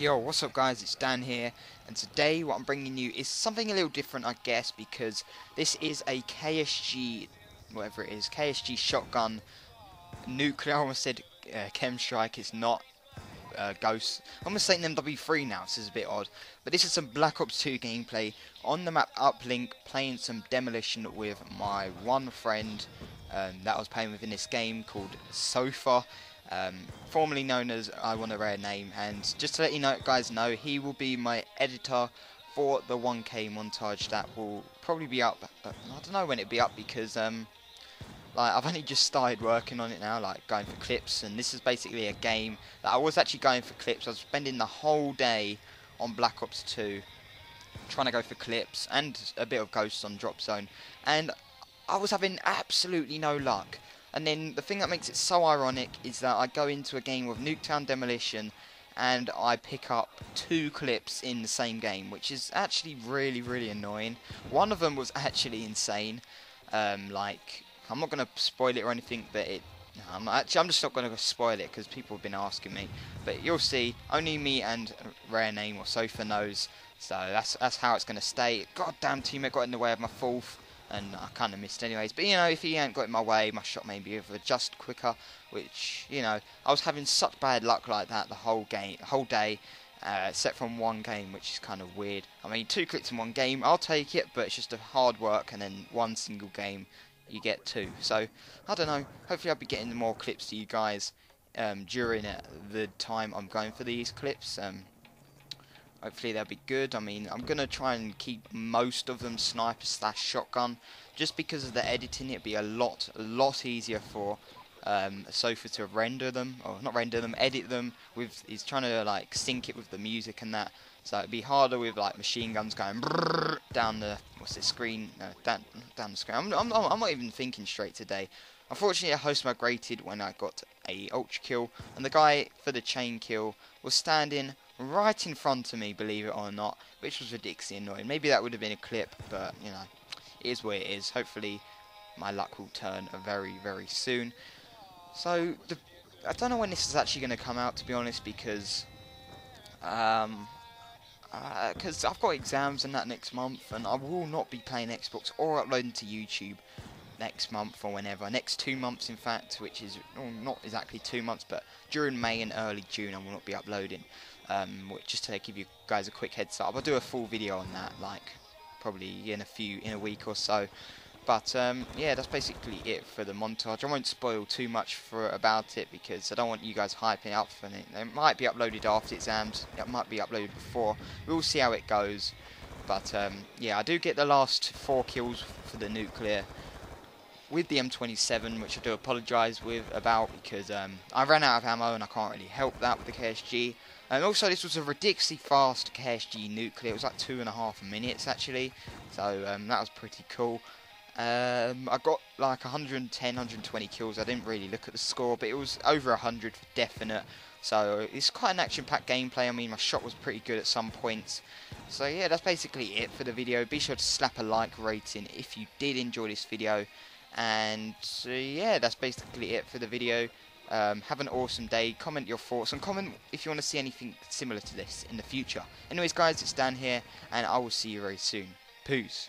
Yo, what's up guys, it's Dan here, and today what I'm bringing you is something a little different I guess, because this is a KSG, whatever it is, KSG shotgun nuclear, I almost said uh, KEM Strike, it's not uh, Ghost. I'm going to say MW3 now, this is a bit odd, but this is some Black Ops 2 gameplay on the map Uplink, playing some Demolition with my one friend um, that I was playing with in this game called Sofa um, formerly known as I Want a Rare Name. And just to let you know, guys know, he will be my editor for the 1K montage that will probably be up. I don't know when it'll be up because um, like I've only just started working on it now, like going for clips. And this is basically a game that I was actually going for clips. I was spending the whole day on Black Ops 2 trying to go for clips and a bit of Ghost on Drop Zone. And I was having absolutely no luck. And then the thing that makes it so ironic is that I go into a game with Nuketown Demolition and I pick up two clips in the same game, which is actually really, really annoying. One of them was actually insane. Um, like, I'm not going to spoil it or anything, but it. I'm actually, I'm just not going to spoil it because people have been asking me. But you'll see, only me and Rare Name or Sofa knows. So that's that's how it's going to stay. Goddamn teammate got in the way of my fourth and I kind of missed anyways. But you know, if he hadn't got in my way, my shot maybe would have adjusted quicker. Which you know, I was having such bad luck like that the whole game, the whole day. Uh, except from one game, which is kind of weird. I mean, two clicks in one game, I'll take it, but it's just a hard work, and then one single game, you get two. So, I don't know. Hopefully, I'll be getting more clips to you guys um, during uh, the time I'm going for these clips. Um, Hopefully they'll be good. I mean, I'm going to try and keep most of them sniper slash shotgun. Just because of the editing, it'd be a lot, a lot easier for um, Sofa to render them, or not render them, edit them. With He's trying to like sync it with the music and that. So it'd be harder with like machine guns going down the what's the screen, no, down down the screen. I'm, I'm, I'm not even thinking straight today. Unfortunately, a host migrated when I got a ultra kill, and the guy for the chain kill was standing right in front of me, believe it or not, which was ridiculously annoying. Maybe that would have been a clip, but, you know, it is what it is. Hopefully my luck will turn very, very soon. So, the, I don't know when this is actually going to come out, to be honest, because... Um, because uh, I've got exams and that next month, and I will not be playing Xbox or uploading to YouTube next month or whenever. Next two months, in fact, which is well, not exactly two months, but during May and early June, I will not be uploading um, just to give you guys a quick heads up. I'll do a full video on that, like probably in a few in a week or so. But um, yeah, that's basically it for the montage. I won't spoil too much for about it because I don't want you guys hyping up for it. It might be uploaded after exams. It might be uploaded before. We'll see how it goes. But um, yeah, I do get the last four kills for the nuclear with the M27, which I do apologise with about because um, I ran out of ammo and I can't really help that with the KSG. And also, this was a ridiculously fast KSG nuclear. It was like two and a half minutes actually, so um, that was pretty cool. Um, I got like 110, 120 kills. I didn't really look at the score, but it was over 100 for definite. So it's quite an action-packed gameplay. I mean, my shot was pretty good at some points. So yeah, that's basically it for the video. Be sure to slap a like rating if you did enjoy this video. And uh, yeah, that's basically it for the video. Um, have an awesome day. Comment your thoughts and comment if you want to see anything similar to this in the future. Anyways, guys, it's Dan here, and I will see you very soon. Peace.